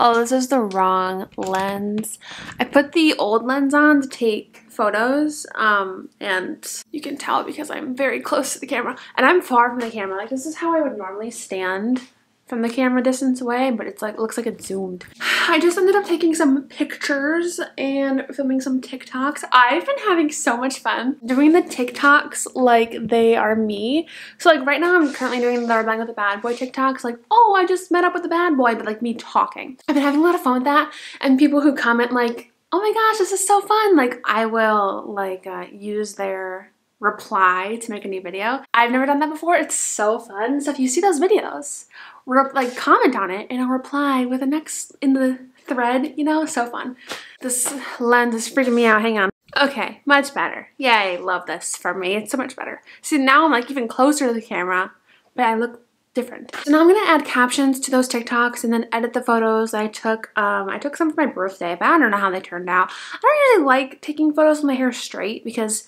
Oh, this is the wrong lens. I put the old lens on to take photos um, and you can tell because I'm very close to the camera and I'm far from the camera. Like this is how I would normally stand from the camera distance away, but it's like looks like it's zoomed. I just ended up taking some pictures and filming some TikToks. I've been having so much fun doing the TikToks like they are me. So like right now I'm currently doing the Rebelling with the Bad Boy TikToks like, oh, I just met up with the bad boy, but like me talking. I've been having a lot of fun with that and people who comment like, oh my gosh, this is so fun. Like I will like uh, use their reply to make a new video. I've never done that before. It's so fun. So if you see those videos, like comment on it and I'll reply with the next in the thread, you know, so fun. This lens is freaking me out, hang on. Okay, much better. Yay, love this for me. It's so much better. See, now I'm like even closer to the camera, but I look different. So now I'm gonna add captions to those TikToks and then edit the photos I took. Um, I took some for my birthday, but I don't know how they turned out. I don't really like taking photos with my hair straight because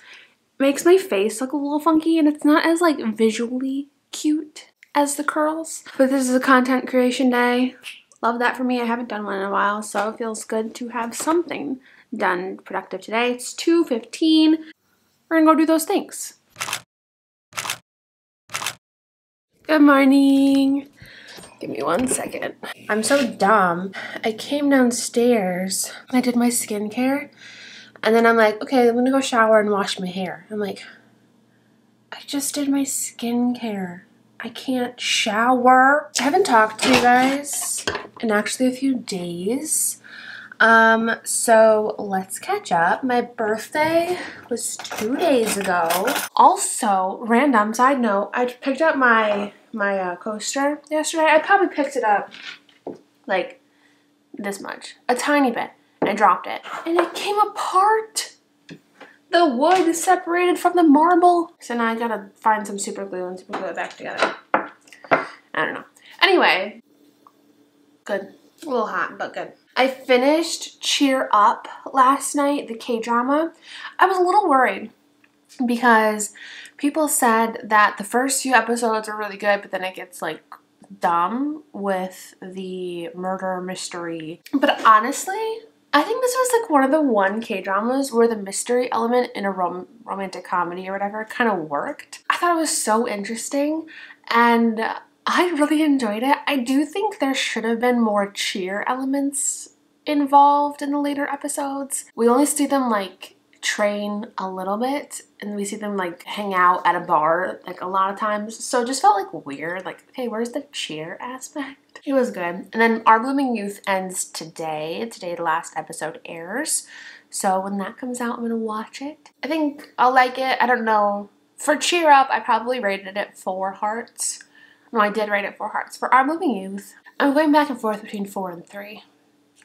makes my face look a little funky and it's not as like visually cute as the curls. But this is a content creation day. Love that for me. I haven't done one in a while, so it feels good to have something done productive today. It's 2.15. We're gonna go do those things. Good morning. Give me one second. I'm so dumb. I came downstairs. I did my skincare. And then I'm like, okay, I'm gonna go shower and wash my hair. I'm like, I just did my skincare. I can't shower. I haven't talked to you guys in actually a few days. Um, so let's catch up. My birthday was two days ago. Also, random side note, I picked up my my uh, coaster yesterday. I probably picked it up like this much, a tiny bit. I dropped it and it came apart the wood is separated from the marble. So now I gotta find some super glue and super glue it back together. I don't know. Anyway, good. A little hot, but good. I finished Cheer Up last night, the K-drama. I was a little worried because people said that the first few episodes are really good, but then it gets like dumb with the murder mystery. But honestly, I think this was like one of the one K-dramas where the mystery element in a rom romantic comedy or whatever kind of worked. I thought it was so interesting and I really enjoyed it. I do think there should have been more cheer elements involved in the later episodes. We only see them like train a little bit and we see them like hang out at a bar like a lot of times so it just felt like weird like okay where's the cheer aspect it was good. And then our blooming youth ends today. Today the last episode airs. So when that comes out i'm gonna watch it. I think i'll like it. I don't know. For cheer up i probably rated it four hearts. No i did rate it four hearts. For our blooming youth i'm going back and forth between four and three.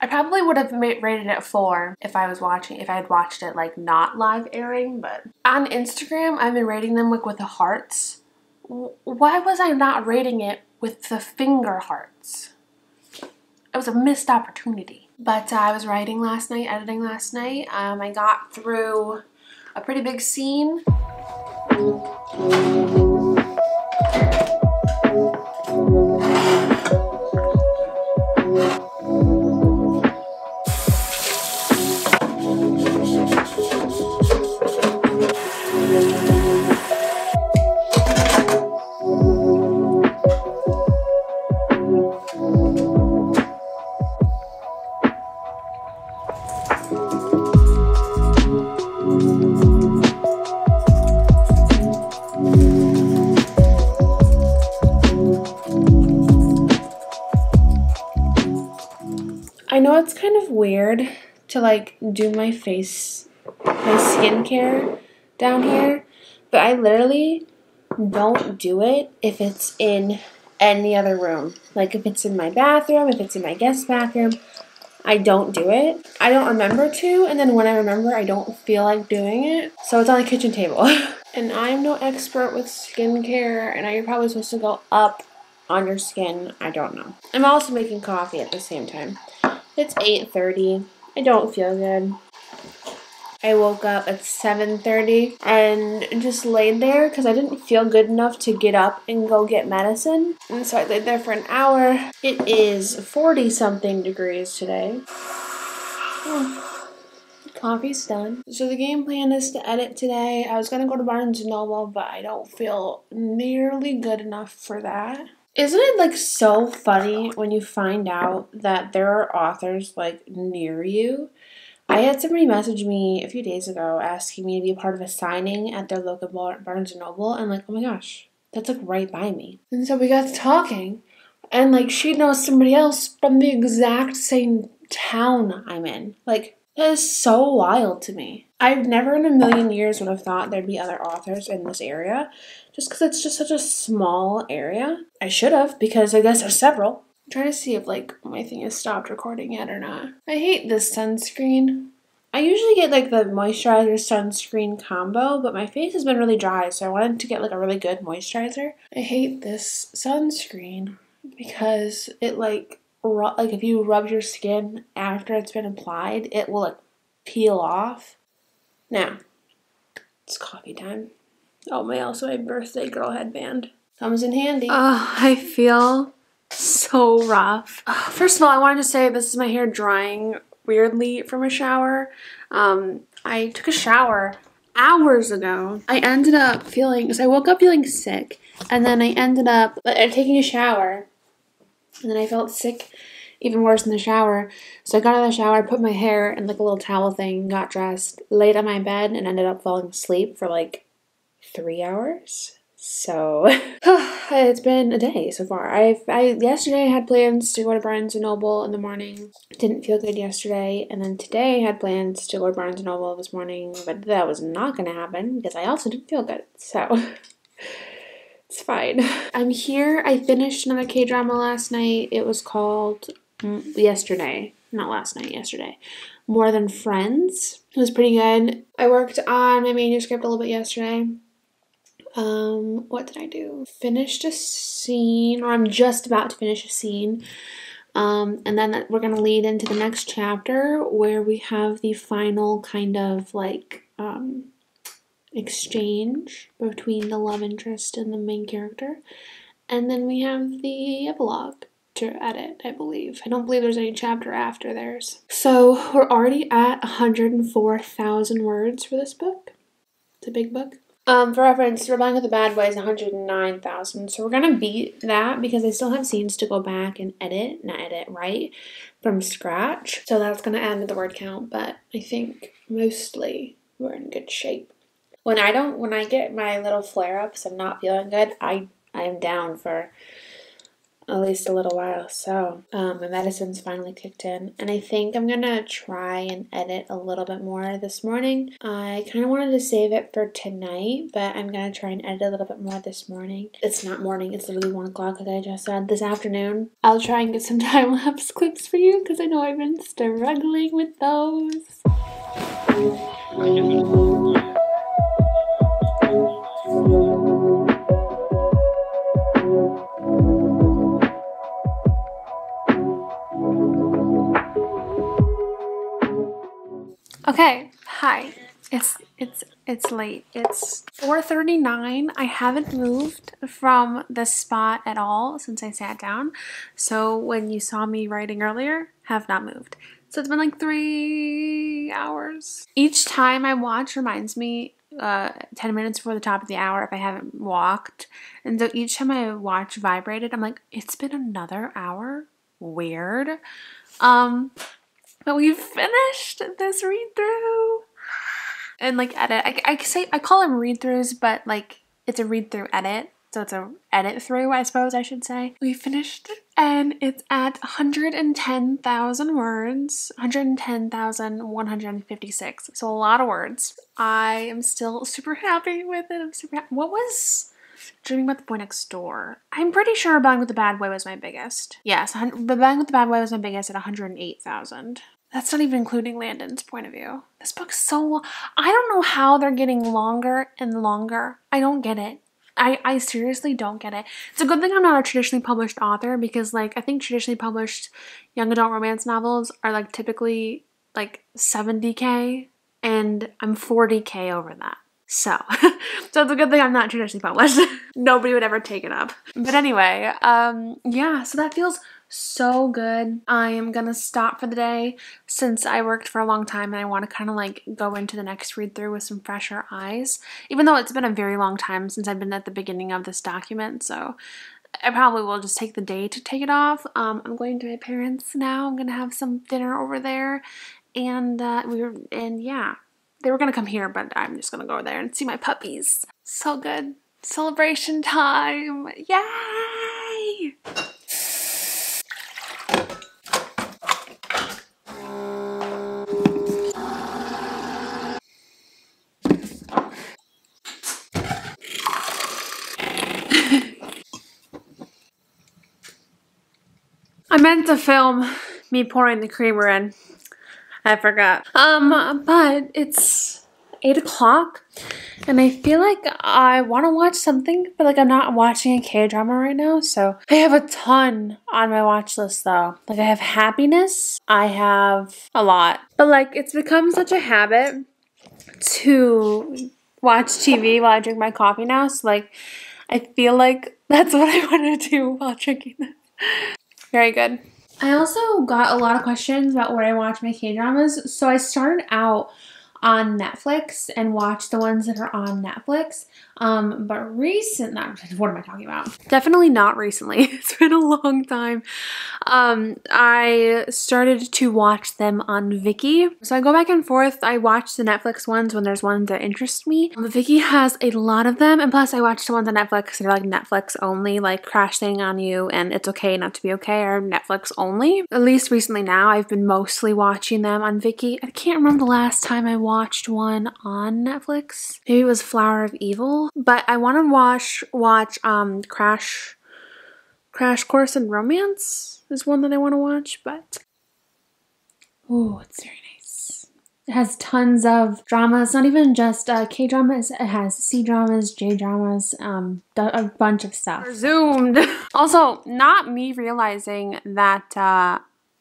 I probably would have rated it 4 if I was watching, if I had watched it like not live airing, but on Instagram I've been rating them like with the hearts. Why was I not rating it with the finger hearts? It was a missed opportunity. But uh, I was writing last night, editing last night. Um, I got through a pretty big scene. Weird to like do my face, my skincare down here, but I literally don't do it if it's in any other room. Like if it's in my bathroom, if it's in my guest bathroom, I don't do it. I don't remember to, and then when I remember, I don't feel like doing it. So it's on the kitchen table. and I'm no expert with skincare, and you're probably supposed to go up on your skin. I don't know. I'm also making coffee at the same time. It's 8.30. I don't feel good. I woke up at 7.30 and just laid there because I didn't feel good enough to get up and go get medicine. And so I laid there for an hour. It is 40 something degrees today. Coffee's done. So the game plan is to edit today. I was gonna go to Barnes & Noble, but I don't feel nearly good enough for that. Isn't it like so funny when you find out that there are authors like near you? I had somebody message me a few days ago asking me to be a part of a signing at their local Barnes & Noble. I'm like, oh my gosh, that's like right by me. And so we got talking, and like she knows somebody else from the exact same town I'm in. Like, that is so wild to me. I've never in a million years would have thought there'd be other authors in this area just because it's just such a small area. I should have because I guess there's several. I'm trying to see if like my thing has stopped recording yet or not. I hate this sunscreen. I usually get like the moisturizer sunscreen combo, but my face has been really dry, so I wanted to get like a really good moisturizer. I hate this sunscreen because it like like if you rub your skin after it's been applied, it will like peel off. Now, it's coffee time. Oh, my also my birthday girl headband comes in handy. Oh, I feel so rough. First of all, I wanted to say this is my hair drying weirdly from a shower. Um, I took a shower hours ago. I ended up feeling, so I woke up feeling sick, and then I ended up uh, taking a shower, and then I felt sick even worse in the shower. So I got out of the shower, put my hair in like a little towel thing, got dressed, laid on my bed, and ended up falling asleep for like three hours. So it's been a day so far. I I yesterday I had plans to go to Barnes and Noble in the morning. Didn't feel good yesterday, and then today I had plans to go to Barnes and Noble this morning, but that was not going to happen because I also didn't feel good. So it's fine. I'm here. I finished another K drama last night. It was called yesterday, not last night. Yesterday, More Than Friends. It was pretty good. I worked on my manuscript a little bit yesterday. Um, what did I do? Finished a scene, or I'm just about to finish a scene. Um, and then we're going to lead into the next chapter where we have the final kind of like um, exchange between the love interest and the main character. And then we have the epilogue to edit, I believe. I don't believe there's any chapter after theirs. So we're already at 104,000 words for this book. It's a big book. Um, for reference, Rebelling with the Bad Boy is 109,000, so we're gonna beat that because I still have scenes to go back and edit, not edit, right, from scratch. So that's gonna add to the word count, but I think mostly we're in good shape. When I don't, when I get my little flare-ups and not feeling good, I I am down for at least a little while. So um, my medicine's finally kicked in, and I think I'm gonna try and edit a little bit more this morning. I kind of wanted to save it for tonight, but I'm gonna try and edit a little bit more this morning. It's not morning; it's literally one o'clock, like I just said. This afternoon, I'll try and get some time lapse clips for you because I know I've been struggling with those. Okay, hi. It's it's it's late. It's 4:39. I haven't moved from this spot at all since I sat down. So when you saw me writing earlier, have not moved. So it's been like 3 hours. Each time I watch reminds me uh, 10 minutes before the top of the hour if I haven't walked. And so each time I watch vibrated, I'm like, it's been another hour? Weird. Um, but we've finished this read through. And like edit, I, I say I call them read throughs, but like it's a read through edit. So it's a edit through, I suppose I should say. We finished and it's at 110,000 words, 110,156. So a lot of words. I am still super happy with it. I'm super happy. What was Dreaming about the boy next door. I'm pretty sure Bang with the Bad Boy was my biggest. Yes, the Bang with the Bad Boy was my biggest at 108,000. That's not even including Landon's point of view. This book's so long. I don't know how they're getting longer and longer. I don't get it. I, I seriously don't get it. It's a good thing I'm not a traditionally published author because like I think traditionally published young adult romance novels are like typically like 70k and I'm 40k over that. So, so it's a good thing I'm not traditionally published. Nobody would ever take it up. But anyway, um, yeah, so that feels so good. I am gonna stop for the day since I worked for a long time and I want to kind of like go into the next read through with some fresher eyes. Even though it's been a very long time since I've been at the beginning of this document, so I probably will just take the day to take it off. Um, I'm going to my parents now. I'm gonna have some dinner over there, and uh, we were and yeah, they were gonna come here, but I'm just gonna go there and see my puppies. So good. Celebration time! Yay! I meant to film me pouring the creamer in. I forgot. Um, but it's 8 o'clock and I feel like I want to watch something, but like I'm not watching a K-drama right now, so I have a ton on my watch list though. Like I have happiness, I have a lot. But like it's become such a habit to watch TV while I drink my coffee now, so like I feel like that's what I want to do while drinking this. Very good. I also got a lot of questions about where I watch my K-dramas. So I started out on Netflix and watch the ones that are on Netflix. Um, but recent, what am I talking about? Definitely not recently. It's been a long time. Um, I started to watch them on Viki. So I go back and forth. I watch the Netflix ones when there's ones that interest me. Viki has a lot of them. And plus I watch the ones on Netflix that are like Netflix only, like Crash Landing on You and It's Okay Not to Be Okay are Netflix only. At least recently now, I've been mostly watching them on Viki. I can't remember the last time I watched one on Netflix. Maybe it was Flower of Evil but I want to watch watch um Crash Crash Course in Romance is one that I want to watch, but oh, it's very nice. It has tons of drama. It's not even just uh, K dramas. It has C dramas, J dramas, um, a bunch of stuff. Zoomed. also, not me realizing that. Uh,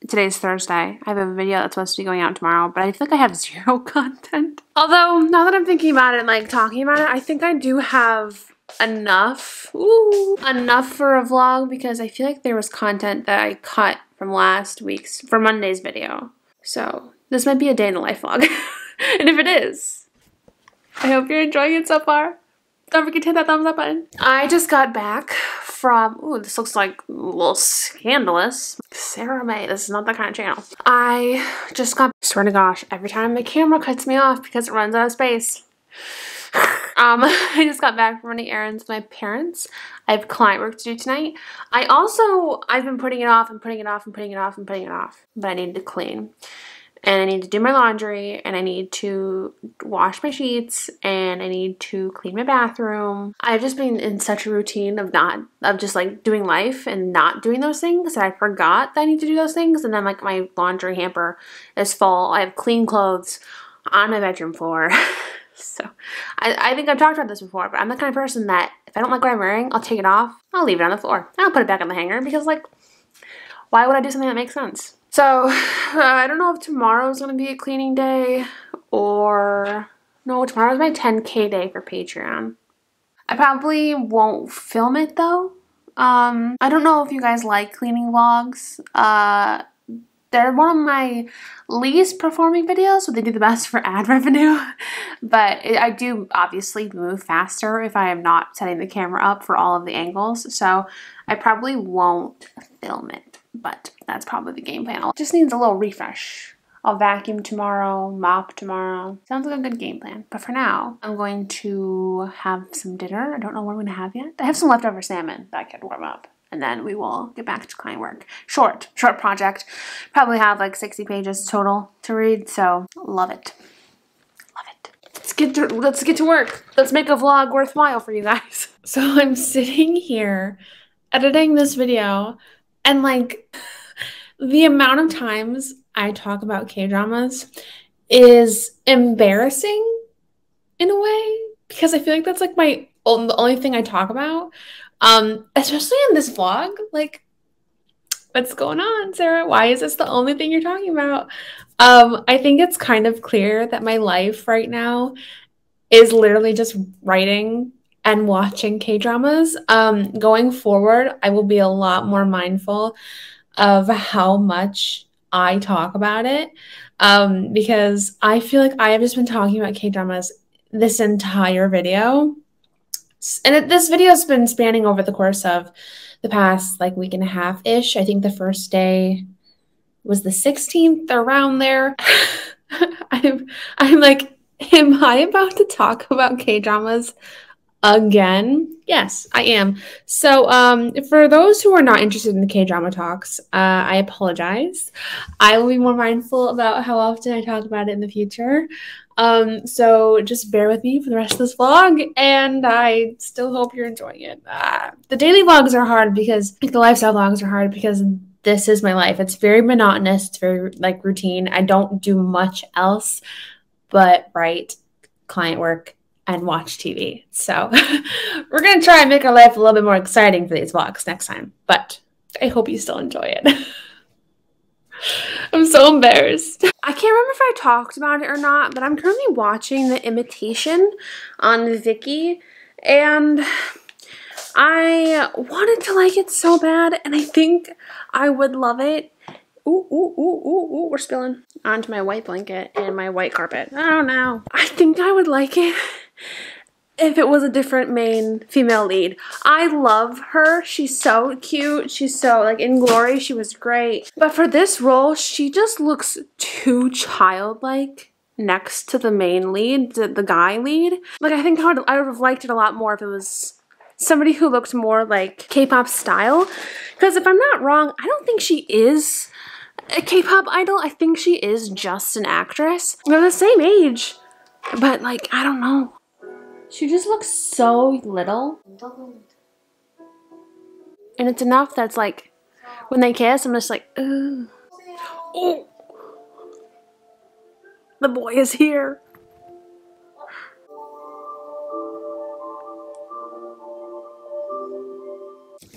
today's Thursday. I have a video that's supposed to be going out tomorrow, but I feel like I have zero content. Although, now that I'm thinking about it and like talking about it, I think I do have enough, ooh, enough for a vlog because I feel like there was content that I cut from last week's, for Monday's video. So, this might be a day in the life vlog. and if it is, I hope you're enjoying it so far. Don't forget to hit that thumbs up button. I just got back from, ooh, this looks like a little scandalous. Sarah Mae, this is not that kind of channel. I just got, swear to gosh, every time my camera cuts me off because it runs out of space. Um, I just got back from running errands with my parents. I have client work to do tonight. I also, I've been putting it off and putting it off and putting it off and putting it off, but I needed to clean and I need to do my laundry and I need to wash my sheets and I need to clean my bathroom. I've just been in such a routine of not of just like doing life and not doing those things that I forgot that I need to do those things and then like my laundry hamper is full. I have clean clothes on my bedroom floor. so I, I think I've talked about this before, but I'm the kind of person that if I don't like what I'm wearing, I'll take it off. I'll leave it on the floor. I'll put it back on the hanger because like why would I do something that makes sense? So uh, I don't know if tomorrow's going to be a cleaning day or no, tomorrow's my 10k day for Patreon. I probably won't film it though. Um, I don't know if you guys like cleaning vlogs. Uh, they're one of my least performing videos, so they do the best for ad revenue. but it, I do obviously move faster if I am not setting the camera up for all of the angles, so I probably won't film it but that's probably the game plan. It just needs a little refresh. I'll vacuum tomorrow, mop tomorrow. Sounds like a good game plan. But for now, I'm going to have some dinner. I don't know what I'm going to have yet. I have some leftover salmon that I could warm up. And then we will get back to client work. Short, short project. Probably have like 60 pages total to read, so love it. Love it. Let's get to, let's get to work. Let's make a vlog worthwhile for you guys. So I'm sitting here editing this video and like the amount of times I talk about K dramas is embarrassing in a way because I feel like that's like my the only thing I talk about. Um, especially in this vlog, like What's going on, Sarah? Why is this the only thing you're talking about? Um, I think it's kind of clear that my life right now is literally just writing and watching K dramas. Um, going forward, I will be a lot more mindful of how much I talk about it um, because I feel like I have just been talking about K dramas this entire video. And it, this video has been spanning over the course of the past like week and a half ish. I think the first day was the 16th around there. I'm I'm like, am I about to talk about K dramas again? Yes, I am. So, um, for those who are not interested in the K drama talks, uh, I apologize. I will be more mindful about how often I talk about it in the future. Um, so just bear with me for the rest of this vlog, and I still hope you're enjoying it. Uh, the daily vlogs are hard because like, the lifestyle vlogs are hard because this is my life. It's very monotonous. It's very like routine. I don't do much else but write, client work, and watch TV. So we're going to try and make our life a little bit more exciting for these vlogs next time. But I hope you still enjoy it. I'm so embarrassed. I can't remember if I talked about it or not, but I'm currently watching The Imitation on Viki. And I wanted to like it so bad, and I think I would love it. Ooh, ooh, ooh, ooh, ooh, we're spilling onto my white blanket and my white carpet. I don't know. I think I would like it if it was a different main female lead. I love her. She's so cute. She's so, like, in Glory, she was great. But for this role, she just looks too childlike next to the main lead, the, the guy lead. Like, I think I would, I would have liked it a lot more if it was somebody who looked more like K-pop style. Because if I'm not wrong, I don't think she is a K-pop idol. I think she is just an actress. They're the same age, but like, I don't know. She just looks so little. And it's enough that's like, when they kiss, I'm just like, ooh. Oh. The boy is here.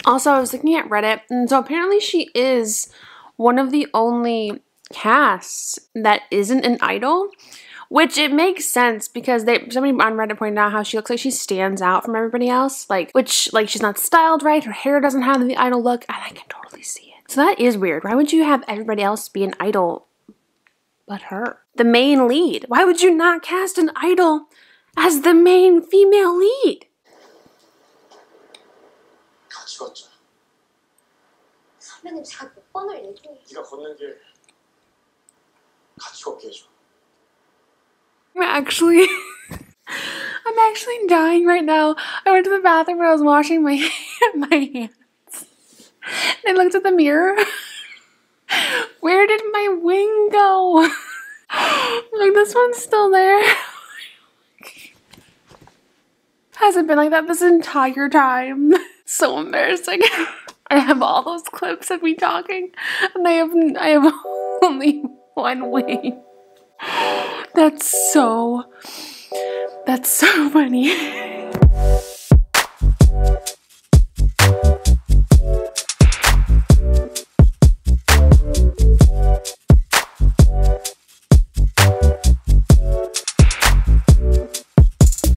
Also, I was looking at Reddit, and so apparently she is one of the only casts that isn't an idol, which it makes sense because they somebody on Reddit pointed out how she looks like she stands out from everybody else, like which like she's not styled right, her hair doesn't have the idol look, and I can totally see it. So that is weird. Why would you have everybody else be an idol but her? The main lead. Why would you not cast an idol as the main female lead? 죽었죠. 선배님 제가 몇 번을 얘기해. 네가 걷는 길 같이 걷게 해줘. I'm actually I'm actually dying right now. I went to the bathroom when I was washing my my hands. And I looked at the mirror. Where did my wing go? like this one's still there. Hasn't been like that this entire time so embarrassing. I have all those clips of me talking, and I have I have only one wing. That's so. That's so funny.